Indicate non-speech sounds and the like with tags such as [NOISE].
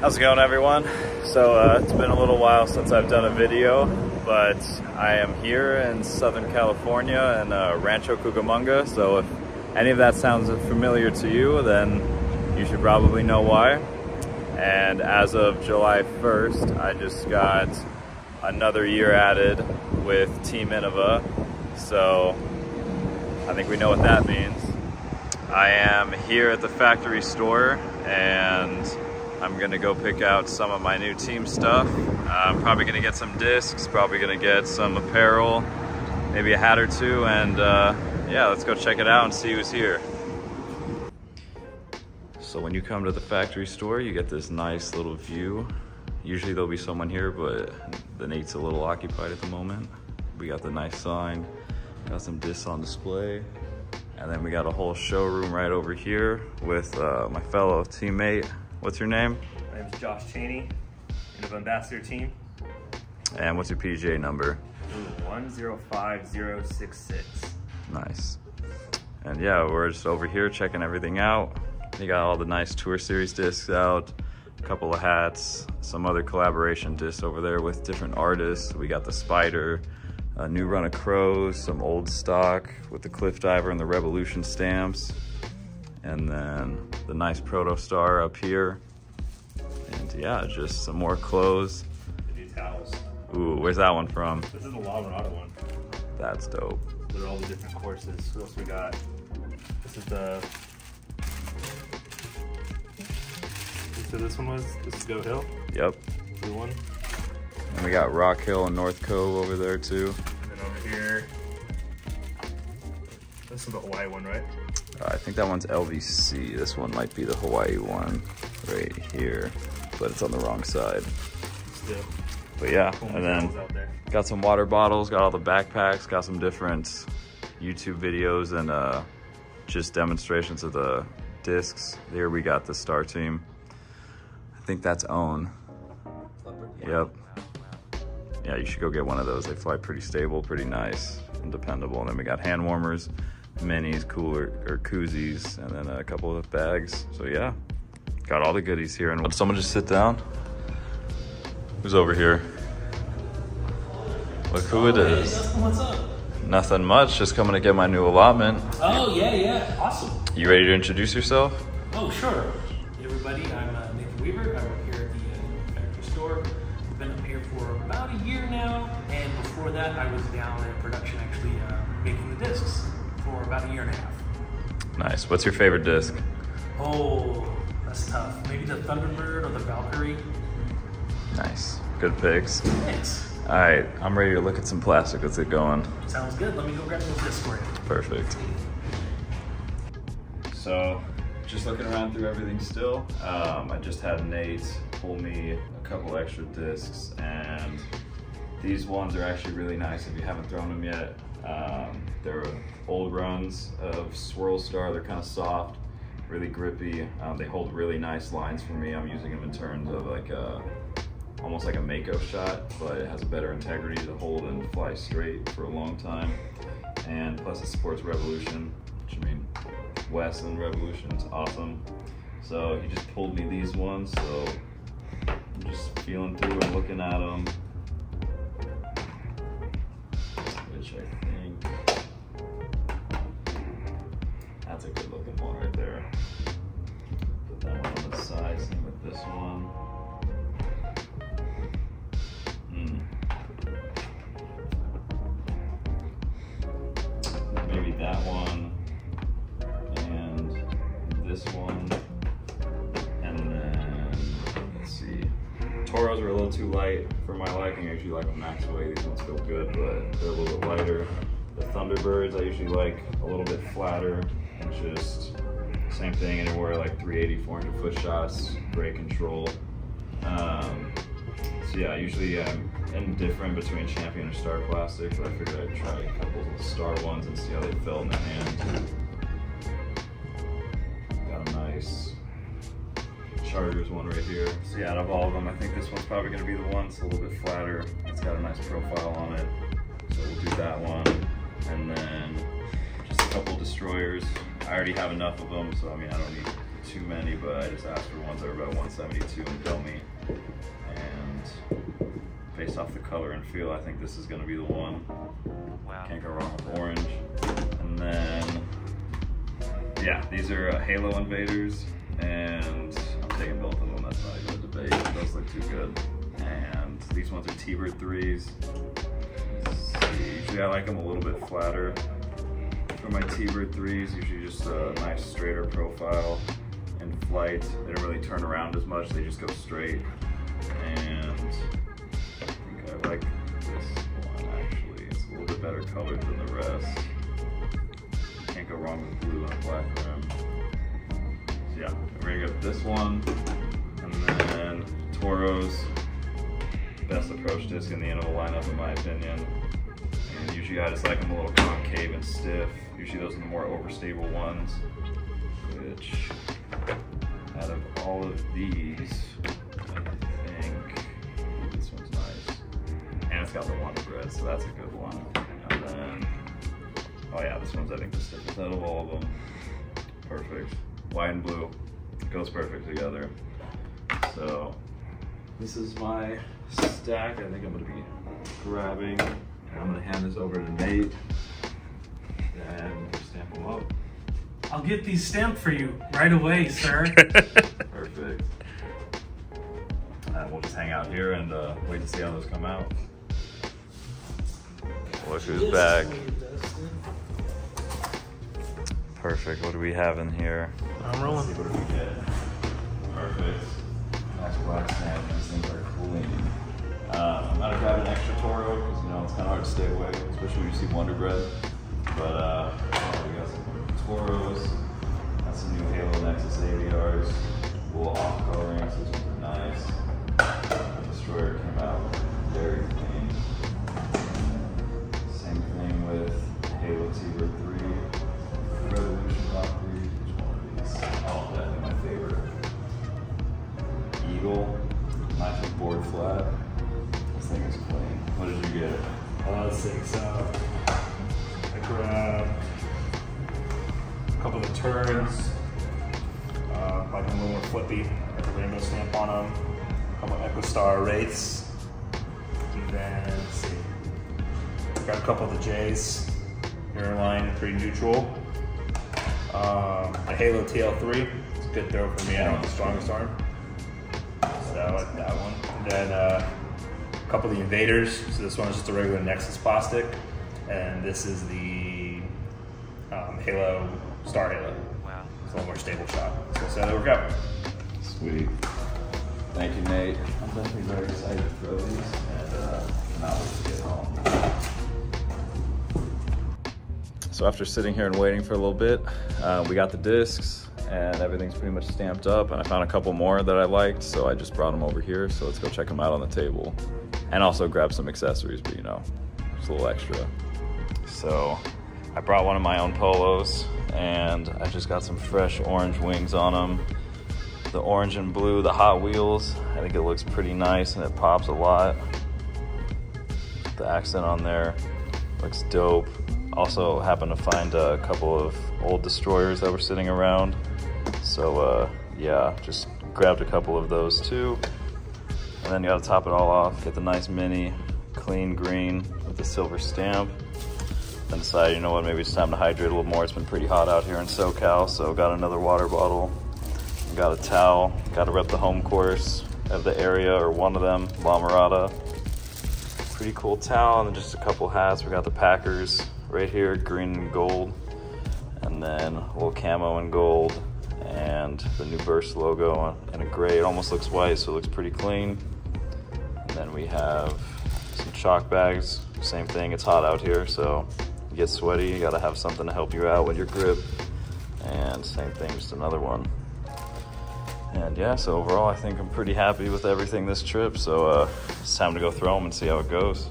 How's it going everyone? So uh, it's been a little while since I've done a video, but I am here in Southern California in uh, Rancho Cucamonga. So if any of that sounds familiar to you, then you should probably know why. And as of July 1st, I just got another year added with Team Innova. So I think we know what that means. I am here at the factory store and I'm gonna go pick out some of my new team stuff. I'm probably gonna get some discs, probably gonna get some apparel, maybe a hat or two, and uh, yeah, let's go check it out and see who's here. So when you come to the factory store, you get this nice little view. Usually there'll be someone here, but the Nate's a little occupied at the moment. We got the nice sign, got some discs on display, and then we got a whole showroom right over here with uh, my fellow teammate, What's your name? My name's Josh Cheney, Innova Ambassador Team. And what's your PDGA number? 105066. Nice. And yeah, we're just over here checking everything out. You got all the nice Tour Series discs out, a couple of hats, some other collaboration discs over there with different artists. We got the Spider, a new run of crows, some old stock with the Cliff Diver and the Revolution stamps and then the nice Proto Star up here. And yeah, just some more clothes. The new towels. Ooh, where's that one from? This is the La Mirada one. That's dope. Look at all the different courses. What else we got? This is the. So this one was. This is Goat Hill. Yep. Blue one. And we got Rock Hill and North Cove over there too. And then over here. This is the Hawaii one, right? Uh, I think that one's LVC. This one might be the Hawaii one right here, but it's on the wrong side. Still. But yeah, and then got some water bottles, got all the backpacks, got some different YouTube videos and uh, just demonstrations of the discs. Here we got the Star Team. I think that's own. Yep. Yeah, you should go get one of those. They fly pretty stable, pretty nice and dependable. And then we got hand warmers minis, cooler, or koozies, and then a couple of bags. So yeah, got all the goodies here. And would someone just sit down? Who's over here? Look who it is. What's up? Nothing much, just coming to get my new allotment. Oh, yeah, yeah. Awesome. You ready to introduce yourself? Oh, sure. Hey, everybody, I'm uh, Nathan Weaver. I work here at the uh, factory store. I've been up here for about a year now, and before that, I was down in production actually uh, making the discs for about a year and a half. Nice. What's your favorite disc? Oh, that's tough. Maybe the Thunderbird or the Valkyrie. Nice. Good picks. Thanks. All right, I'm ready to look at some plastic. Let's get going. Sounds good. Let me go grab those discs for you. Perfect. So, just looking around through everything still, um, I just had Nate pull me a couple extra discs, and these ones are actually really nice if you haven't thrown them yet. Um, they're old runs of Swirl Star. They're kind of soft, really grippy. Um, they hold really nice lines for me. I'm using them in terms of like a, almost like a Mako shot, but it has a better integrity to hold and fly straight for a long time. And plus it supports Revolution, which I mean, Westland Revolution is awesome. So he just pulled me these ones, so I'm just feeling through and looking at them. Toros are a little too light for my liking. I usually like max weight. These ones feel good, but they're a little bit lighter. The Thunderbirds I usually like a little bit flatter and just same thing anywhere like 380, 400 foot shots, great control. Um, so yeah, usually I'm indifferent between Champion or Star Plastic, but I figured I'd try a couple of Star ones and see how they felt in the hand. Chargers one right here. So yeah, out of all of them, I think this one's probably gonna be the one. It's a little bit flatter. It's got a nice profile on it. So we'll do that one. And then just a couple destroyers. I already have enough of them, so I mean, I don't need too many, but I just asked for ones that are about 172 in dummy. And based off the color and feel, I think this is gonna be the one. Wow. Can't go wrong with orange. And then, yeah, these are uh, Halo Invaders, and I'm taking both of them. That's not even a debate. Look too good. And these ones are T-Bird 3s. Usually I like them a little bit flatter. For my T-Bird 3s, usually just a nice straighter profile. In flight, they don't really turn around as much, they just go straight. And I think I like this one actually. It's a little bit better colored than the rest. Can't go wrong with blue a black. Yeah, we're gonna get this one. And then Toro's best approach disc in the end of the lineup in my opinion. And usually I just like them a little concave and stiff. Usually those are the more overstable ones, which out of all of these, I think this one's nice. And it's got the Wonder Bread, so that's a good one. And then, oh yeah, this one's I think the stiffest out of all of them. Perfect. White and blue goes perfect together. So this is my stack. I think I'm gonna be grabbing. And I'm gonna hand this over to Nate and stamp them up. I'll get these stamped for you right away, sir. [LAUGHS] Perfect. And we'll just hang out here and uh, wait to see how those come out. Look who's back. Perfect. What do we have in here? I'm rolling. Let's see what we get. Perfect. Nice black stamp. These things are clean. Uh, I'm gonna grab an extra Toro because you know it's kind of hard to stay away, especially when you see Wonder Bread. But uh, oh, we got some Toros. Got some new Halo Nexus Aviars. Cool You? Uh, let's I grabbed a couple of turns, uh, like a little more flippy, with the rainbow stamp on them. A couple of EchoStar Wraiths. And then let's see. Got a couple of the J's. Airline, pretty neutral. A Halo TL3. It's a good throw for me. I don't have the strongest arm. So I like that one. And then uh, a couple of the invaders. So this one is just a regular Nexus plastic, and this is the um, Halo Star Halo. Wow. It's a little more stable shot. So let's see how they work out. Sweet. Thank you, Nate. I'm definitely very excited to throw these, and uh, cannot wait to get home. So after sitting here and waiting for a little bit, uh, we got the discs and everything's pretty much stamped up. And I found a couple more that I liked, so I just brought them over here. So let's go check them out on the table, and also grab some accessories. But you know, just a little extra. So I brought one of my own polos, and I just got some fresh orange wings on them the orange and blue, the Hot Wheels. I think it looks pretty nice and it pops a lot. The accent on there looks dope. Also happened to find a couple of old destroyers that were sitting around. So uh, yeah, just grabbed a couple of those too. And then you gotta top it all off, get the nice mini, clean green with the silver stamp. Then decide, you know what, maybe it's time to hydrate a little more. It's been pretty hot out here in SoCal, so got another water bottle. Got a towel, got to rep the home course of the area, or one of them, La Mirada. Pretty cool towel, and then just a couple hats. We got the Packers right here, green and gold, and then a little camo and gold, and the new Burst logo in a gray. It almost looks white, so it looks pretty clean. Then we have some chalk bags. Same thing, it's hot out here, so you get sweaty, you gotta have something to help you out with your grip. And same thing, just another one. And yeah, so overall, I think I'm pretty happy with everything this trip. So uh, it's time to go throw them and see how it goes.